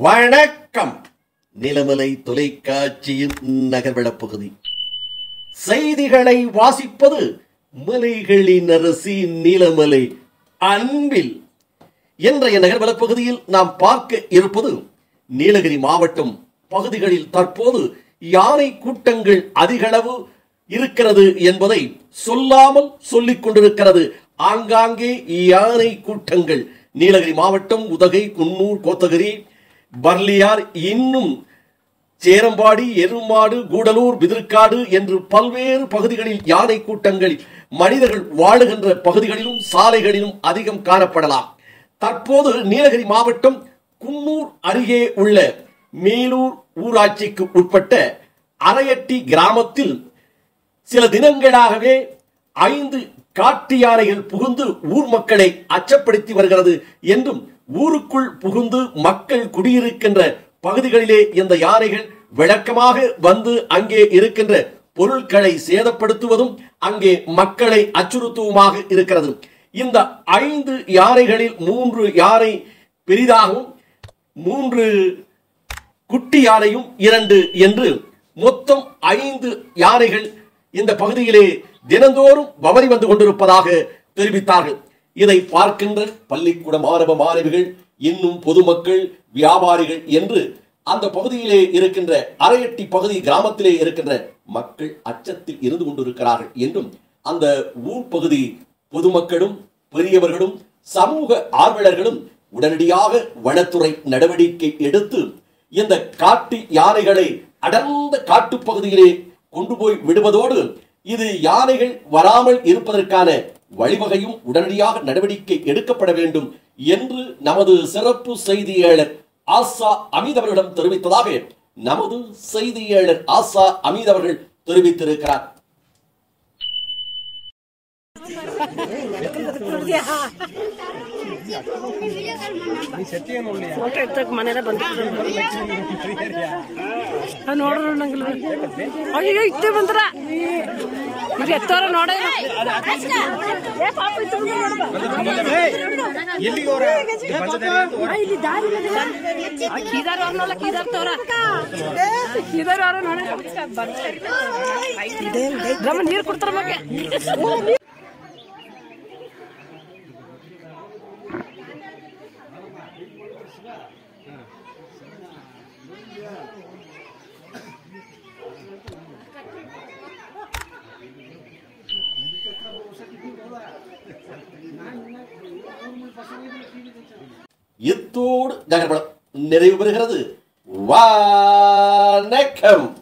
வணக்கம். நிலமலை தொலைக்காட்சியின் நகர்வளப் பகுதி. செய்திகளை வாசிப்பது மலைகளின் அரசி நிலமலை அன்பில். இன்றைய நகர்வளப் பகுதியில் நாம் பார்க்க இருப்பது நீலகிரி மாவட்டம் பகுதிகளில் தற்போது யானை கூட்டங்கள் அதிகளவு இருக்கிறது என்பதை சொல்லாமல் சொல்லிக் கொண்டிருக்கிறது. ஆங்காங்கே யானை கூட்டங்கள். நீலகிரி மாவட்டம் உதகை குன்னூர் கோத்தகிரி பர்லியார் இன்னும் சேரம்பாடி எருமாடு கூடலூர் பிதிர்காடு என்று பல்வேறு பகுதிகளில் யானை கூட்டங்களில் மனிதர்கள் வாழுகின்ற பகுதிகளிலும் சாலைகளிலும் அதிகம் காணப்படலாம். தற்போது நீலகிரி மாவட்டம் குன்னூர் அருகே உள்ள மேலூர் ஊராட்சிக்கு உட்பட்ட அரையட்டி கிராமத்தில் சில தினங்களாகவே ஐந்து காட்டு யானைகள் புகுந்து ஊர் மக்களை அச்சப்படுத்தி வருகிறது என்றும் ஊருக்குள் புகுந்து மக்கள் குடியிருக்கின்ற பகுதிகளிலே இந்த யானைகள் விளக்கமாக வந்து அங்கே இருக்கின்ற பொருட்களை சேதப்படுத்துவதும் அங்கே மக்களை அச்சுறுத்துவமாக இருக்கிறது. இந்த ஐந்து யானைகளில் மூன்று யானை பெரிதாகவும் மூன்று குட்டி யானையும் இரண்டு என்று மொத்தம் ஐந்து யானைகள் இந்த பகுதியிலே தினந்தோறும் பவனி வந்து கொண்டிருப்பதாக தெரிவித்தார்கள். இதை பார்க்கின்ற பள்ளிக்கூட மாணவ மாணவிகள் இன்னும் பொதுமக்கள் வியாபாரிகள் என்று அந்த பகுதியிலே இருக்கின்ற அரையட்டி பகுதி கிராமத்திலே இருக்கின்ற மக்கள் அச்சத்தில் இருந்து கொண்டிருக்கிறார்கள் என்றும் அந்த ஊர் பகுதி பொதுமக்களும் பெரியவர்களும் சமூக ஆர்வலர்களும் உடனடியாக வனத்துறை நடவடிக்கை எடுத்து இந்த காட்டு யானைகளை அடர்ந்த காட்டுப் பகுதியிலே கொண்டு போய் விடுவதோடு இது யானைகள் வராமல் இருப்பதற்கான வழிவகையும் உடனடியாக நடவடிக்கை எடுக்கப்பட வேண்டும் என்று நமது சிறப்பு செய்தியாளர் ஆசா அமீத் அவர்களிடம் தெரிவித்ததாக நமது செய்தியாளர் ஆசா அமீதவர்கள் தெரிவித்திருக்கிறார். ಫೋಟೋ ಎತ್ತಕ್ ಮನೆಯಲ್ಲ ಬಂದಿದ್ರು ನೋಡ್ರು ಅಯ್ಯೋ ಇತ್ತೇ ಬಂದ್ರ ಈಗ ಎತ್ತವ್ರ ನೋಡ ಕೀದಾರ್ ಅವ್ರ ನೀರ್ ಕೊಡ್ತಾರ இத்தோடு நகர்வளம் நிறைவு பெறுகிறது. வணக்கம்.